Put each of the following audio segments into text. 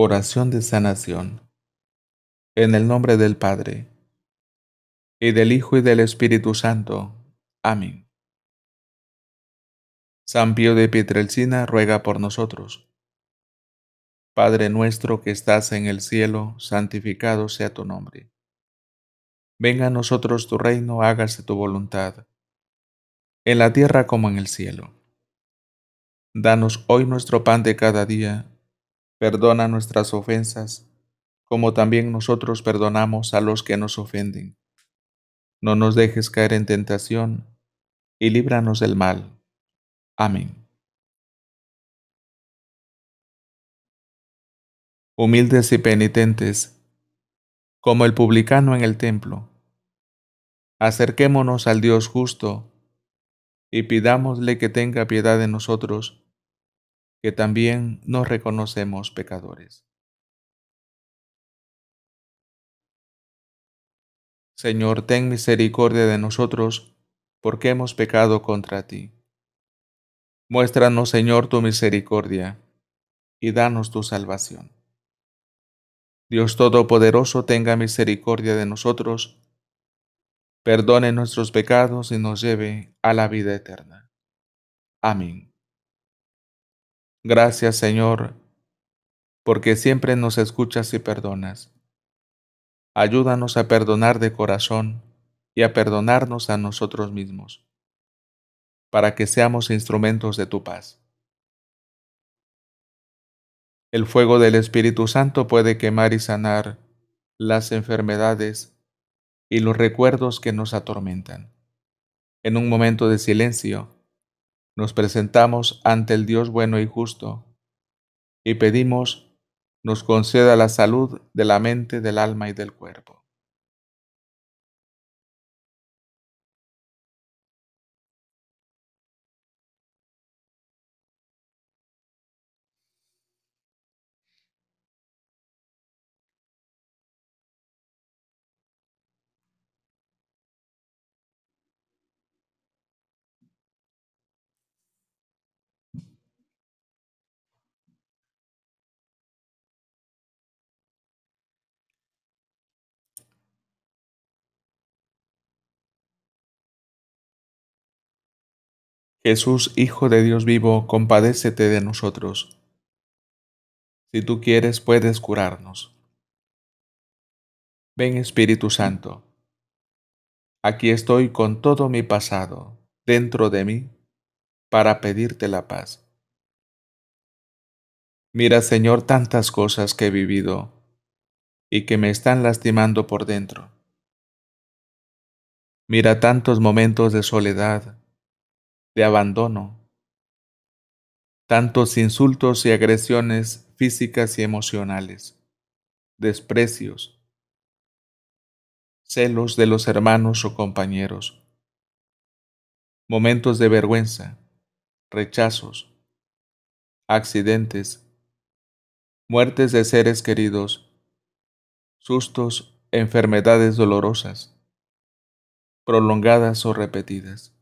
Oración de sanación. En el nombre del Padre, y del Hijo y del Espíritu Santo. Amén. San Pío de Pietrelcina ruega por nosotros. Padre nuestro que estás en el cielo, santificado sea tu nombre. Venga a nosotros tu reino, hágase tu voluntad, en la tierra como en el cielo. Danos hoy nuestro pan de cada día Perdona nuestras ofensas, como también nosotros perdonamos a los que nos ofenden. No nos dejes caer en tentación, y líbranos del mal. Amén. Humildes y penitentes, como el publicano en el templo, acerquémonos al Dios justo y pidámosle que tenga piedad de nosotros que también nos reconocemos pecadores. Señor, ten misericordia de nosotros, porque hemos pecado contra ti. Muéstranos, Señor, tu misericordia, y danos tu salvación. Dios Todopoderoso, tenga misericordia de nosotros, perdone nuestros pecados y nos lleve a la vida eterna. Amén. Gracias Señor, porque siempre nos escuchas y perdonas. Ayúdanos a perdonar de corazón y a perdonarnos a nosotros mismos, para que seamos instrumentos de tu paz. El fuego del Espíritu Santo puede quemar y sanar las enfermedades y los recuerdos que nos atormentan. En un momento de silencio, nos presentamos ante el Dios bueno y justo y pedimos nos conceda la salud de la mente, del alma y del cuerpo. Jesús, Hijo de Dios vivo, compadécete de nosotros. Si tú quieres, puedes curarnos. Ven Espíritu Santo. Aquí estoy con todo mi pasado dentro de mí para pedirte la paz. Mira, Señor, tantas cosas que he vivido y que me están lastimando por dentro. Mira tantos momentos de soledad de abandono, tantos insultos y agresiones físicas y emocionales, desprecios, celos de los hermanos o compañeros, momentos de vergüenza, rechazos, accidentes, muertes de seres queridos, sustos, enfermedades dolorosas, prolongadas o repetidas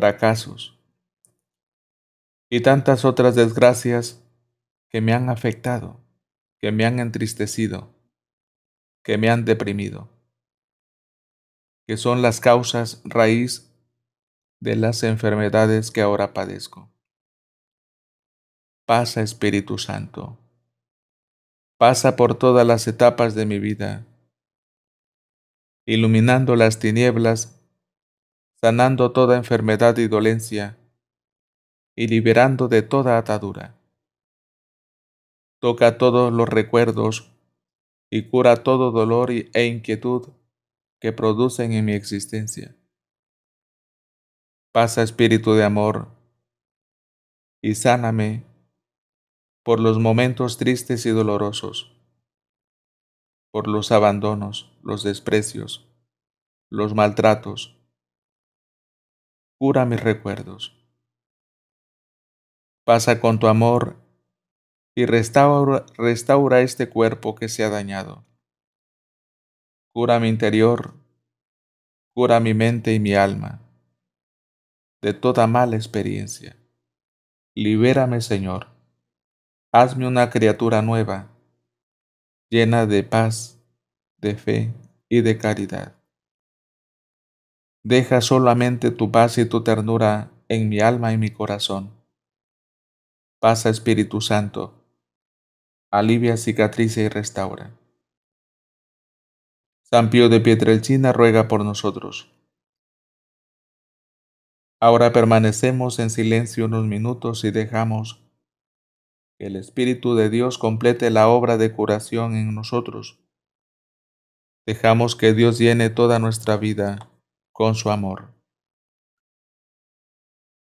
fracasos y tantas otras desgracias que me han afectado, que me han entristecido, que me han deprimido, que son las causas raíz de las enfermedades que ahora padezco. Pasa Espíritu Santo, pasa por todas las etapas de mi vida, iluminando las tinieblas sanando toda enfermedad y dolencia, y liberando de toda atadura. Toca todos los recuerdos y cura todo dolor e inquietud que producen en mi existencia. Pasa espíritu de amor y sáname por los momentos tristes y dolorosos, por los abandonos, los desprecios, los maltratos, cura mis recuerdos. Pasa con tu amor y restaura, este cuerpo que se ha dañado. Cura mi interior, cura mi mente y mi alma de toda mala experiencia. Libérame, Señor, Hazme una criatura nueva, llena de paz, de fe y de caridad. Deja solamente tu paz y tu ternura en mi alma y mi corazón. Pasa Espíritu Santo, alivia, cicatriza y restaura. San Pío de Pietrelcina ruega por nosotros. Ahora permanecemos en silencio unos minutos y dejamos que el Espíritu de Dios complete la obra de curación en nosotros. Dejamos que Dios llene toda nuestra vida con su amor.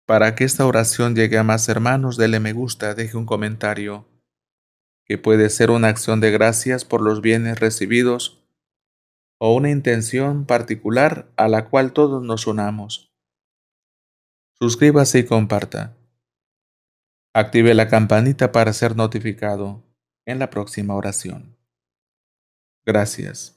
Para que esta oración llegue a más hermanos, dele me gusta, deje un comentario, que puede ser una acción de gracias por los bienes recibidos o una intención particular a la cual todos nos unamos. Suscríbase y comparta. Active la campanita para ser notificado en la próxima oración. Gracias.